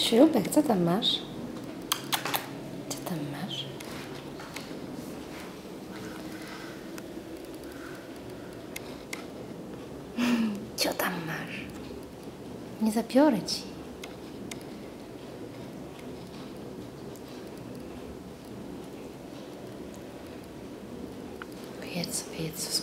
Śrubek, co tam masz? Co tam masz? Co tam masz? Nie zabiorę ci. Jedz sobie, jedz,